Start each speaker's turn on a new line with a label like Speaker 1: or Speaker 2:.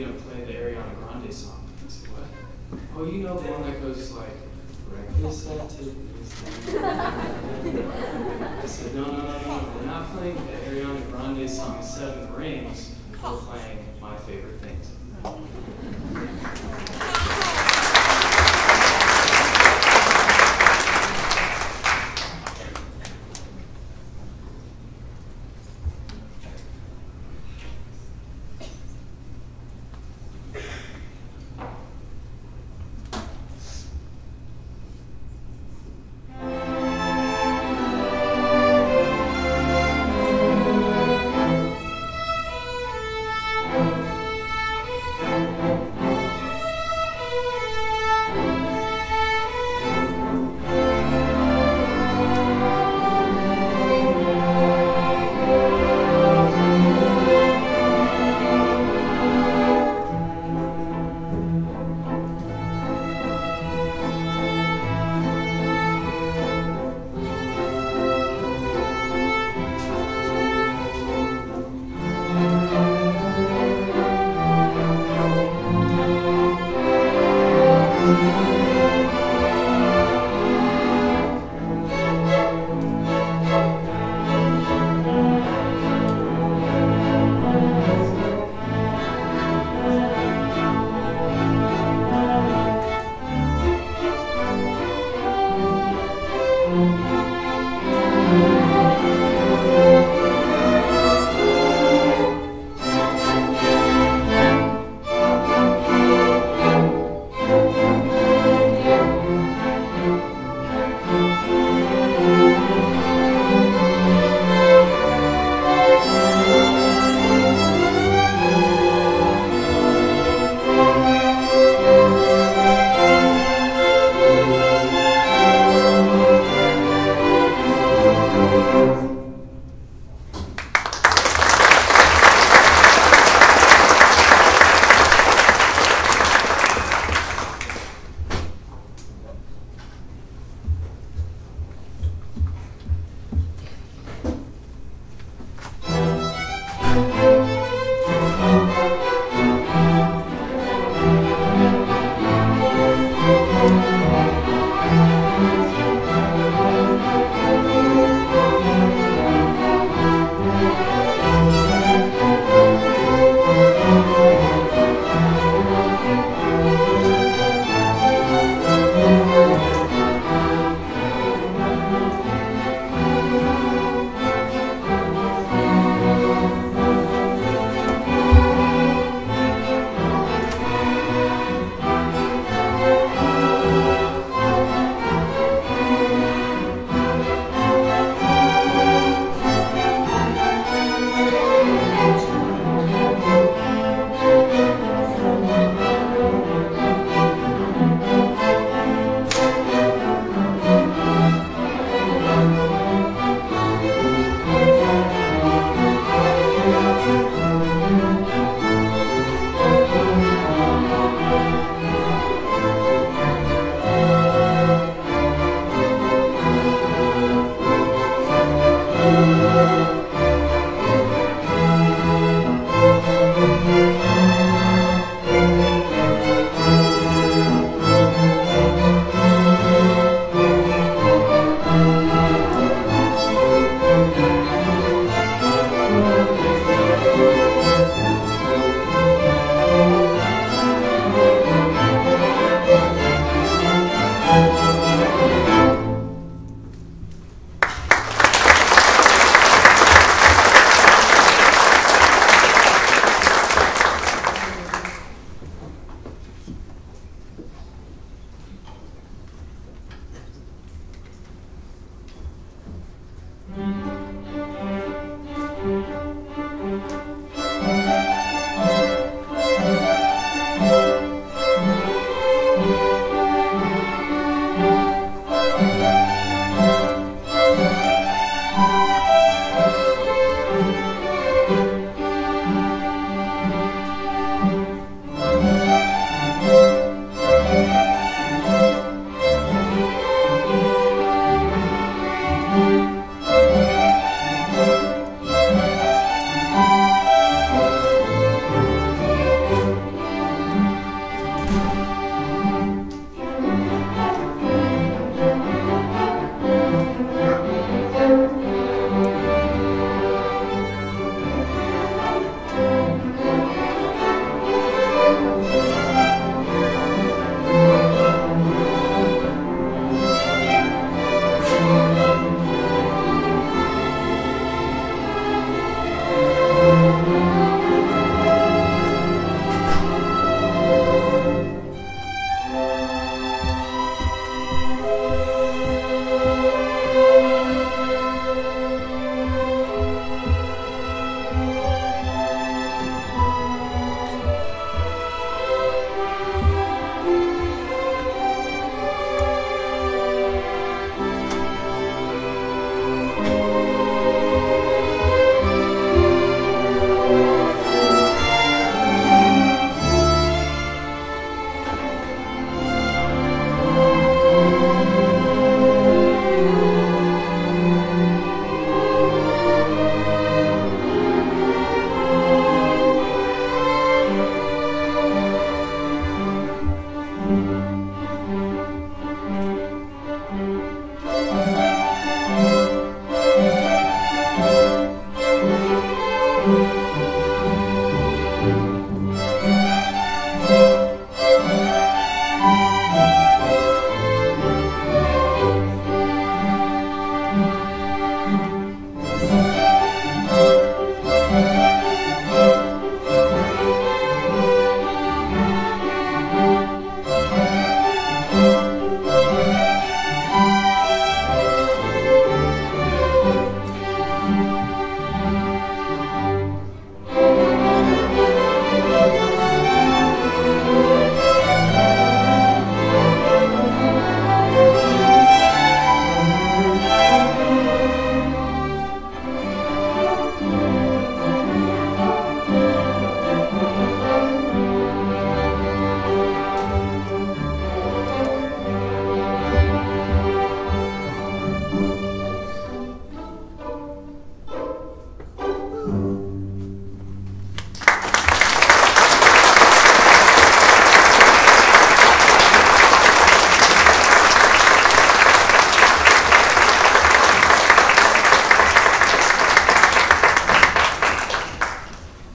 Speaker 1: gonna play the Ariana Grande song. I said, what? Oh, you know the one that goes like, breakfast at Tiffany's. I said, no, no, no, no, we're not playing the Ariana Grande song Seven Rings. We're playing My Favorite Things.